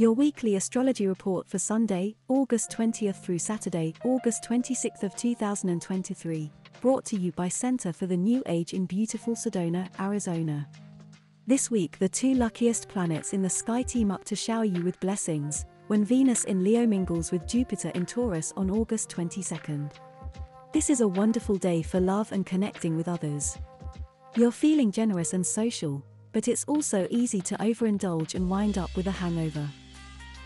Your weekly astrology report for Sunday, August 20th through Saturday, August 26th of 2023, brought to you by Center for the New Age in beautiful Sedona, Arizona. This week, the two luckiest planets in the sky team up to shower you with blessings, when Venus in Leo mingles with Jupiter in Taurus on August 22nd. This is a wonderful day for love and connecting with others. You're feeling generous and social, but it's also easy to overindulge and wind up with a hangover.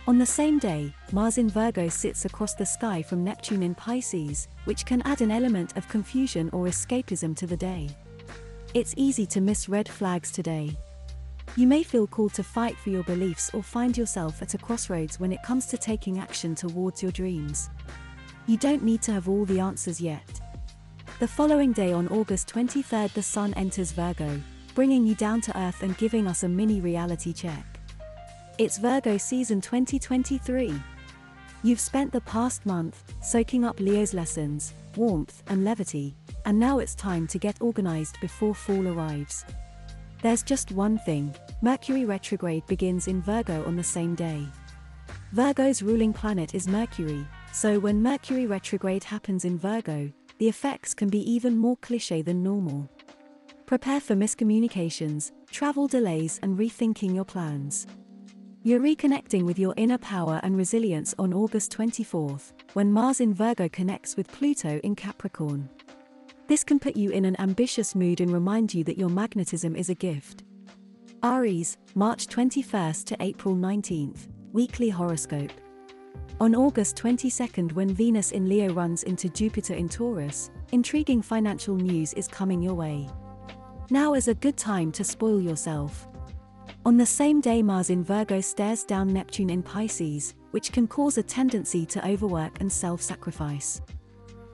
On the same day, Mars in Virgo sits across the sky from Neptune in Pisces, which can add an element of confusion or escapism to the day. It's easy to miss red flags today. You may feel called to fight for your beliefs or find yourself at a crossroads when it comes to taking action towards your dreams. You don't need to have all the answers yet. The following day on August 23rd, the Sun enters Virgo, bringing you down to earth and giving us a mini reality check. It's Virgo season 2023. You've spent the past month soaking up Leo's lessons, warmth, and levity, and now it's time to get organized before fall arrives. There's just one thing Mercury retrograde begins in Virgo on the same day. Virgo's ruling planet is Mercury, so when Mercury retrograde happens in Virgo, the effects can be even more cliche than normal. Prepare for miscommunications, travel delays, and rethinking your plans. You're reconnecting with your inner power and resilience on August 24th, when Mars in Virgo connects with Pluto in Capricorn. This can put you in an ambitious mood and remind you that your magnetism is a gift. Aries, March 21st to April 19th, Weekly Horoscope. On August 22nd, when Venus in Leo runs into Jupiter in Taurus, intriguing financial news is coming your way. Now is a good time to spoil yourself. On the same day Mars in Virgo stares down Neptune in Pisces, which can cause a tendency to overwork and self-sacrifice.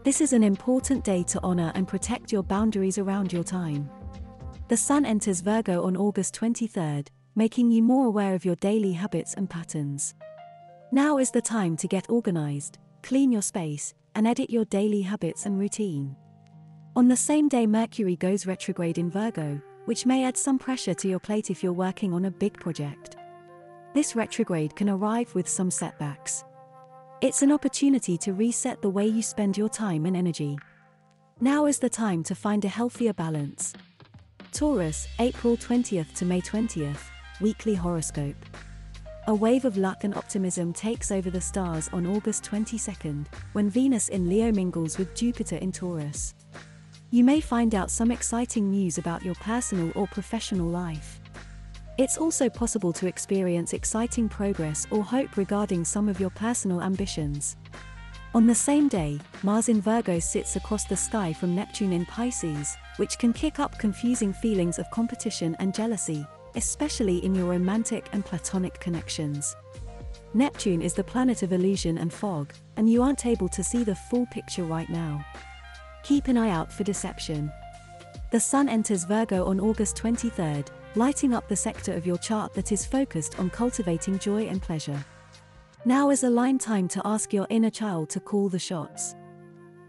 This is an important day to honor and protect your boundaries around your time. The Sun enters Virgo on August 23rd, making you more aware of your daily habits and patterns. Now is the time to get organized, clean your space, and edit your daily habits and routine. On the same day Mercury goes retrograde in Virgo, which may add some pressure to your plate if you're working on a big project. This retrograde can arrive with some setbacks. It's an opportunity to reset the way you spend your time and energy. Now is the time to find a healthier balance. Taurus, April 20th to May 20th, Weekly Horoscope. A wave of luck and optimism takes over the stars on August 22nd, when Venus in Leo mingles with Jupiter in Taurus. You may find out some exciting news about your personal or professional life. It's also possible to experience exciting progress or hope regarding some of your personal ambitions. On the same day, Mars in Virgo sits across the sky from Neptune in Pisces, which can kick up confusing feelings of competition and jealousy, especially in your romantic and platonic connections. Neptune is the planet of illusion and fog, and you aren't able to see the full picture right now. Keep an eye out for deception. The Sun enters Virgo on August 23rd, lighting up the sector of your chart that is focused on cultivating joy and pleasure. Now is a line time to ask your inner child to call the shots.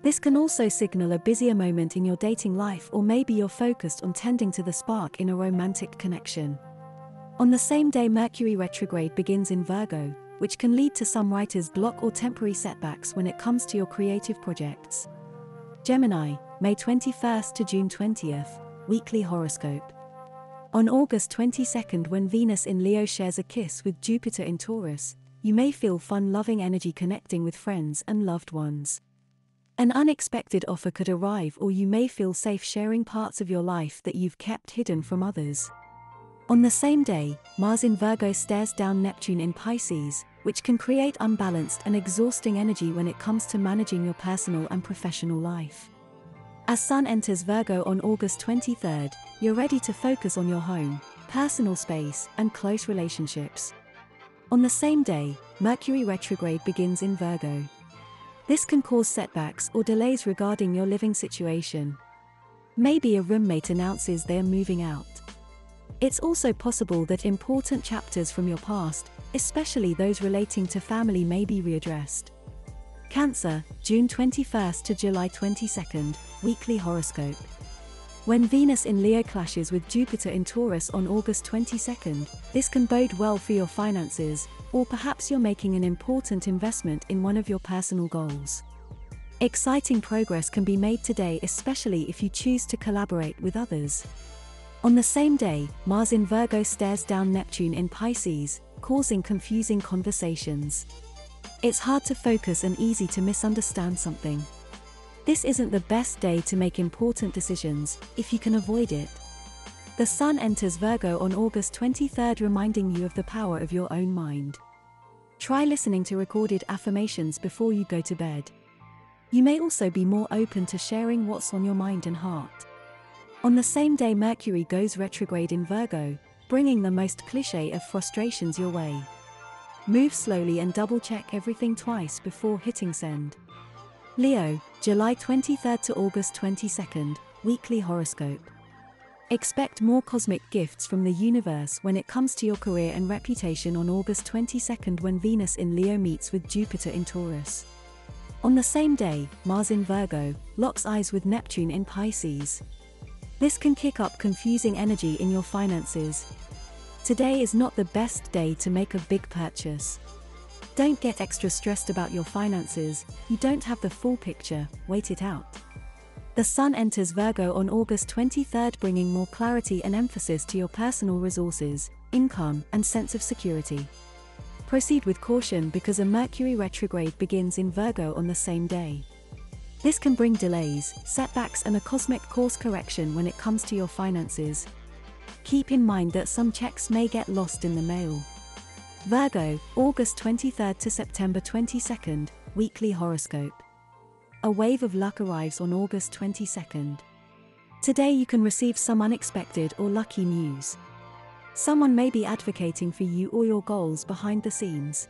This can also signal a busier moment in your dating life or maybe you're focused on tending to the spark in a romantic connection. On the same day Mercury retrograde begins in Virgo, which can lead to some writers' block or temporary setbacks when it comes to your creative projects. Gemini, May 21st to June 20th, Weekly Horoscope. On August 22nd, when Venus in Leo shares a kiss with Jupiter in Taurus, you may feel fun loving energy connecting with friends and loved ones. An unexpected offer could arrive, or you may feel safe sharing parts of your life that you've kept hidden from others. On the same day, Mars in Virgo stares down Neptune in Pisces, which can create unbalanced and exhausting energy when it comes to managing your personal and professional life. As Sun enters Virgo on August 23rd, you're ready to focus on your home, personal space, and close relationships. On the same day, Mercury retrograde begins in Virgo. This can cause setbacks or delays regarding your living situation. Maybe a roommate announces they're moving out. It's also possible that important chapters from your past, especially those relating to family, may be readdressed. Cancer, June 21st to July 22nd, Weekly Horoscope. When Venus in Leo clashes with Jupiter in Taurus on August 22nd, this can bode well for your finances, or perhaps you're making an important investment in one of your personal goals. Exciting progress can be made today, especially if you choose to collaborate with others. On the same day, Mars in Virgo stares down Neptune in Pisces, causing confusing conversations. It's hard to focus and easy to misunderstand something. This isn't the best day to make important decisions, if you can avoid it. The Sun enters Virgo on August 23, reminding you of the power of your own mind. Try listening to recorded affirmations before you go to bed. You may also be more open to sharing what's on your mind and heart. On the same day, Mercury goes retrograde in Virgo, bringing the most cliche of frustrations your way. Move slowly and double check everything twice before hitting send. Leo, July 23 to August 22, Weekly Horoscope. Expect more cosmic gifts from the universe when it comes to your career and reputation on August 22 when Venus in Leo meets with Jupiter in Taurus. On the same day, Mars in Virgo locks eyes with Neptune in Pisces. This can kick up confusing energy in your finances. Today is not the best day to make a big purchase. Don't get extra stressed about your finances, you don't have the full picture, wait it out. The Sun enters Virgo on August 23, bringing more clarity and emphasis to your personal resources, income, and sense of security. Proceed with caution because a Mercury retrograde begins in Virgo on the same day. This can bring delays, setbacks, and a cosmic course correction when it comes to your finances. Keep in mind that some checks may get lost in the mail. Virgo, August 23 to September 22nd, Weekly Horoscope. A wave of luck arrives on August 22nd. Today you can receive some unexpected or lucky news. Someone may be advocating for you or your goals behind the scenes.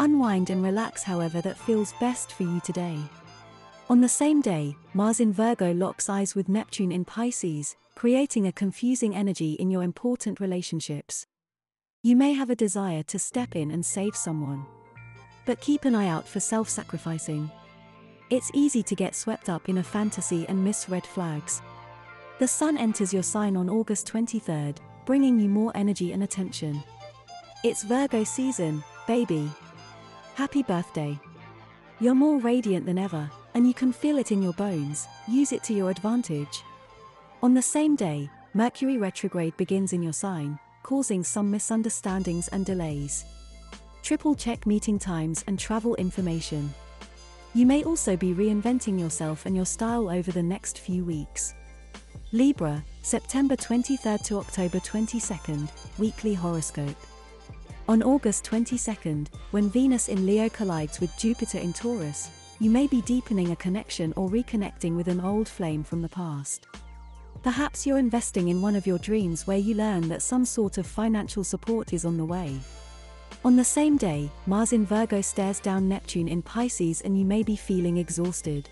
Unwind and relax, however, that feels best for you today. On the same day, Mars in Virgo locks eyes with Neptune in Pisces, creating a confusing energy in your important relationships. You may have a desire to step in and save someone. But keep an eye out for self sacrificing. It's easy to get swept up in a fantasy and miss red flags. The Sun enters your sign on August 23rd, bringing you more energy and attention. It's Virgo season, baby. Happy birthday. You're more radiant than ever, and you can feel it in your bones, use it to your advantage. On the same day, Mercury retrograde begins in your sign, causing some misunderstandings and delays. Triple check meeting times and travel information. You may also be reinventing yourself and your style over the next few weeks. Libra, September 23 to October 22nd, Weekly Horoscope. On August 22nd, when Venus in Leo collides with Jupiter in Taurus, you may be deepening a connection or reconnecting with an old flame from the past. Perhaps you're investing in one of your dreams where you learn that some sort of financial support is on the way. On the same day, Mars in Virgo stares down Neptune in Pisces and you may be feeling exhausted.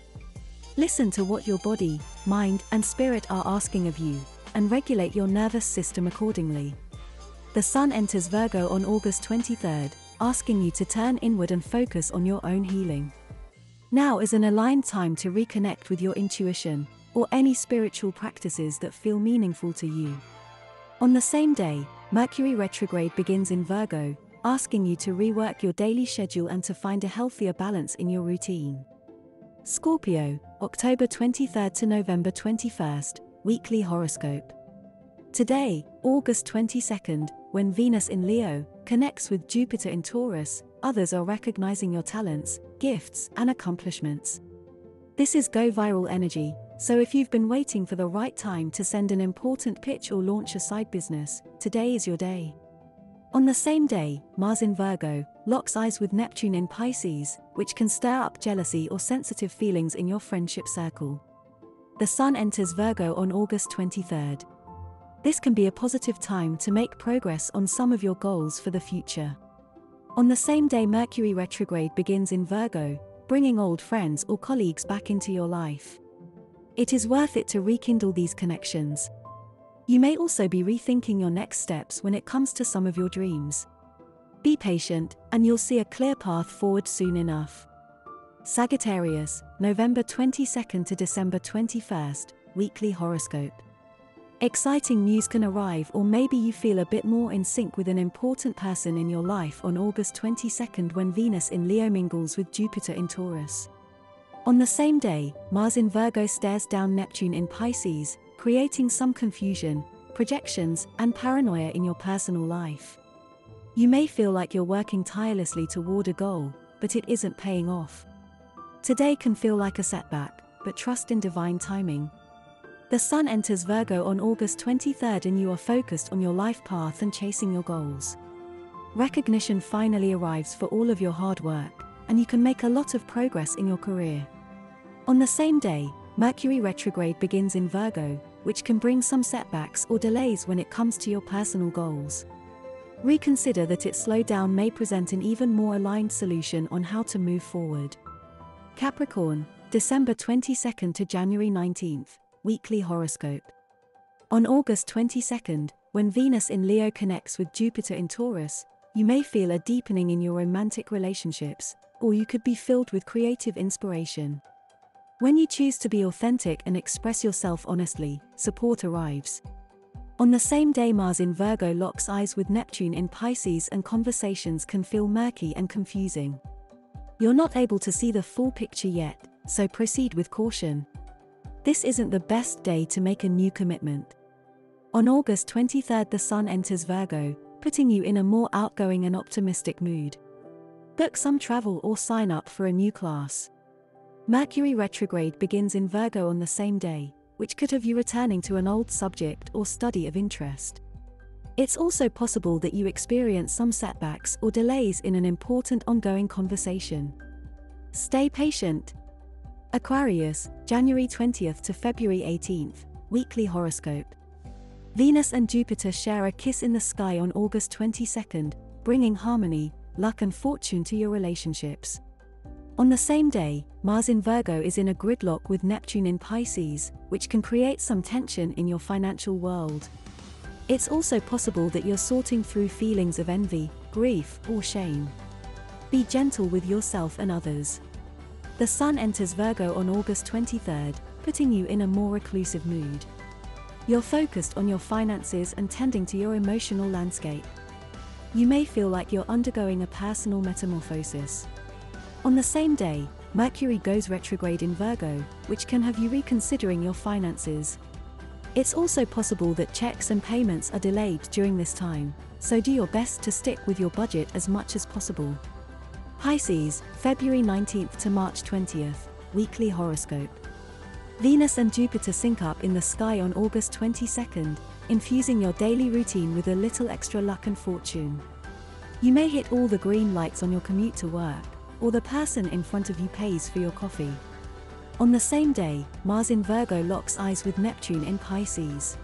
Listen to what your body, mind, and spirit are asking of you, and regulate your nervous system accordingly. The Sun enters Virgo on August 23, asking you to turn inward and focus on your own healing. Now is an aligned time to reconnect with your intuition, or any spiritual practices that feel meaningful to you. On the same day, Mercury retrograde begins in Virgo, asking you to rework your daily schedule and to find a healthier balance in your routine. Scorpio, October 23 to November 21st, Weekly Horoscope. Today, August 22nd, when Venus in Leo connects with Jupiter in Taurus, others are recognizing your talents, gifts, and accomplishments. This is go viral energy, so if you've been waiting for the right time to send an important pitch or launch a side business, today is your day. On the same day, Mars in Virgo locks eyes with Neptune in Pisces, which can stir up jealousy or sensitive feelings in your friendship circle. The Sun enters Virgo on August 23rd. This can be a positive time to make progress on some of your goals for the future. On the same day, Mercury retrograde begins in Virgo, bringing old friends or colleagues back into your life. It is worth it to rekindle these connections. You may also be rethinking your next steps when it comes to some of your dreams. Be patient, and you'll see a clear path forward soon enough. Sagittarius, November 22nd to December 21st, weekly horoscope. Exciting news can arrive, or maybe you feel a bit more in sync with an important person in your life on August 22nd when Venus in Leo mingles with Jupiter in Taurus. On the same day, Mars in Virgo stares down Neptune in Pisces, creating some confusion, projections, and paranoia in your personal life. You may feel like you're working tirelessly toward a goal, but it isn't paying off. Today can feel like a setback, but trust in divine timing. The Sun enters Virgo on August 23rd and you are focused on your life path and chasing your goals. Recognition finally arrives for all of your hard work, and you can make a lot of progress in your career. On the same day, Mercury retrograde begins in Virgo, which can bring some setbacks or delays when it comes to your personal goals. Reconsider that its slowdown may present an even more aligned solution on how to move forward. Capricorn, December 22nd to January 19th, weekly horoscope. On August 22nd, when Venus in Leo connects with Jupiter in Taurus, you may feel a deepening in your romantic relationships, or you could be filled with creative inspiration. When you choose to be authentic and express yourself honestly, support arrives. On the same day Mars in Virgo locks eyes with Neptune in Pisces and conversations can feel murky and confusing. You're not able to see the full picture yet, so proceed with caution. This isn't the best day to make a new commitment. On August 23rd the Sun enters Virgo, putting you in a more outgoing and optimistic mood. Book some travel or sign up for a new class. Mercury retrograde begins in Virgo on the same day, which could have you returning to an old subject or study of interest. It's also possible that you experience some setbacks or delays in an important ongoing conversation. Stay patient. Aquarius, January 20th to February 18th, weekly horoscope. Venus and Jupiter share a kiss in the sky on August 22nd, bringing harmony, luck, and fortune to your relationships. On the same day, Mars in Virgo is in a gridlock with Neptune in Pisces, which can create some tension in your financial world. It's also possible that you're sorting through feelings of envy, grief, or shame. Be gentle with yourself and others. The Sun enters Virgo on August 23rd, putting you in a more reclusive mood. You're focused on your finances and tending to your emotional landscape. You may feel like you're undergoing a personal metamorphosis. On the same day, Mercury goes retrograde in Virgo, which can have you reconsidering your finances. It's also possible that checks and payments are delayed during this time, so do your best to stick with your budget as much as possible. Pisces, February 19th to March 20th, weekly horoscope. Venus and Jupiter sync up in the sky on August 22nd, infusing your daily routine with a little extra luck and fortune. You may hit all the green lights on your commute to work, or the person in front of you pays for your coffee. On the same day, Mars in Virgo locks eyes with Neptune in Pisces.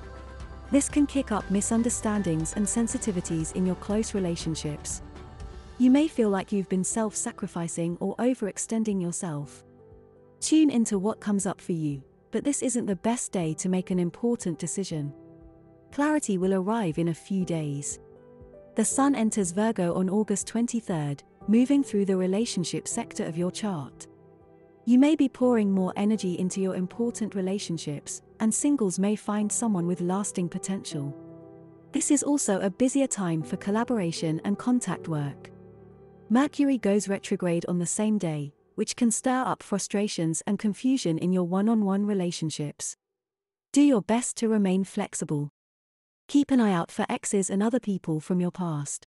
This can kick up misunderstandings and sensitivities in your close relationships. You may feel like you've been self sacrificing or overextending yourself. Tune into what comes up for you, but this isn't the best day to make an important decision. Clarity will arrive in a few days. The Sun enters Virgo on August 23rd, moving through the relationship sector of your chart. You may be pouring more energy into your important relationships, and singles may find someone with lasting potential. This is also a busier time for collaboration and contact work. Mercury goes retrograde on the same day, which can stir up frustrations and confusion in your one on one relationships. Do your best to remain flexible. Keep an eye out for exes and other people from your past.